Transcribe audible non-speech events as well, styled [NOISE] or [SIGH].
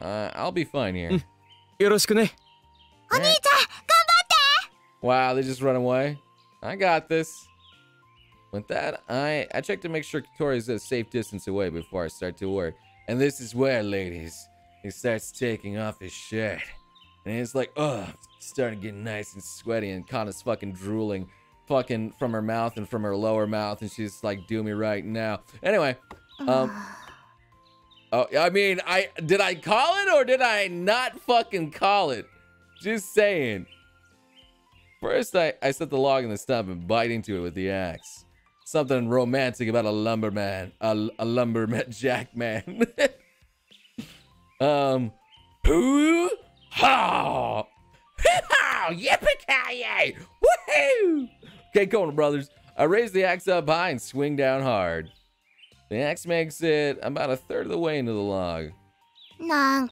Uh, I'll be fine here. よろしくね。 Eh. Wow, they just run away. I got this. With that, I I check to make sure Tori's a safe distance away before I start to work. And this is where, ladies, he starts taking off his shirt. And it's like, ugh, starting to get nice and sweaty, and Kana's fucking drooling fucking from her mouth and from her lower mouth, and she's like, do me right now. Anyway, um Oh, I mean, I did I call it or did I not fucking call it? Just saying. First, I, I set the log in the stump and bite into it with the axe. Something romantic about a lumberman, a, a lumberman [LAUGHS] jackman. [LAUGHS] um, hoo ha, ha, [LAUGHS] yippee woohoo! Okay, Conan brothers, I raise the axe up high and swing down hard. The axe makes it about a third of the way into the log. なん